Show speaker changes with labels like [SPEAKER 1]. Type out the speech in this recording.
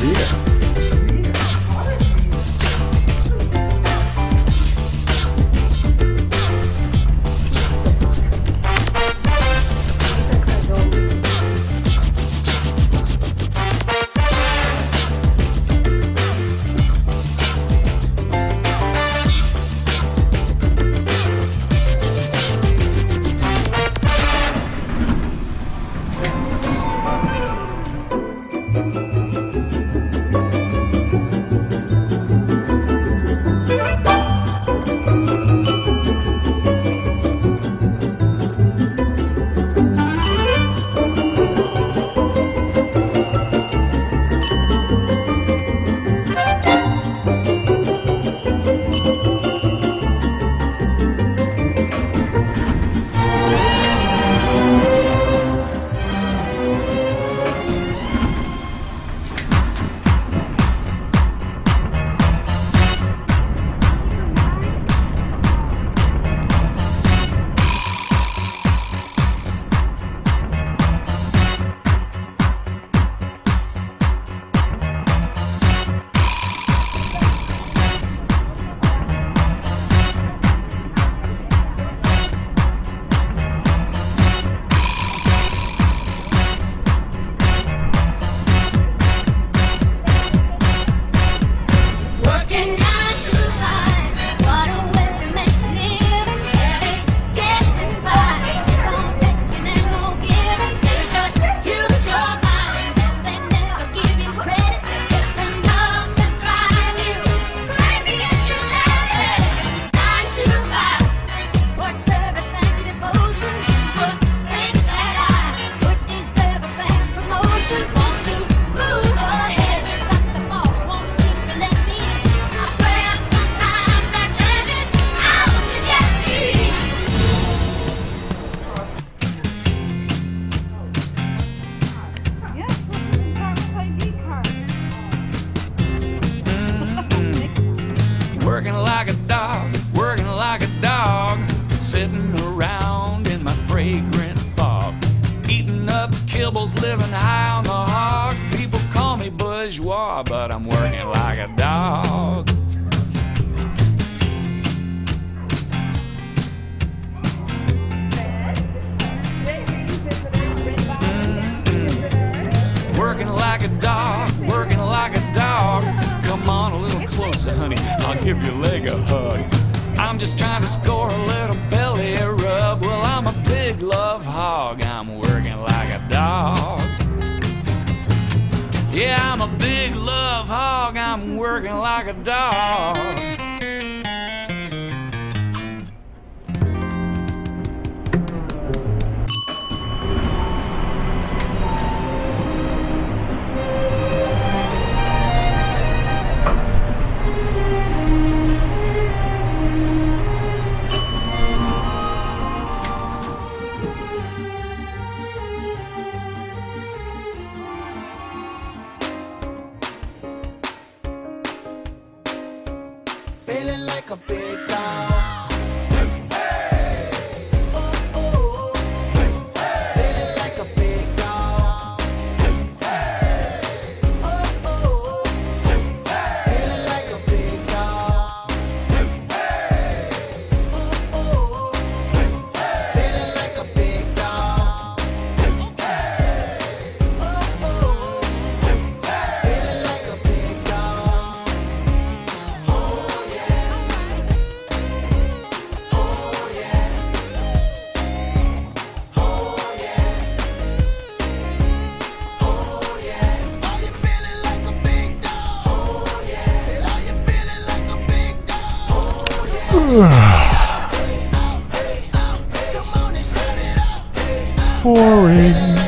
[SPEAKER 1] Rita. Sitting around in my fragrant fog. Eating up kibbles, living high on the hog. People call me bourgeois, but I'm working like a dog. Working like a dog, working like a dog. Come on a little closer, honey. I'll give your leg a hug. I'm just trying to score a little belly working like a dog. Like a
[SPEAKER 2] big boring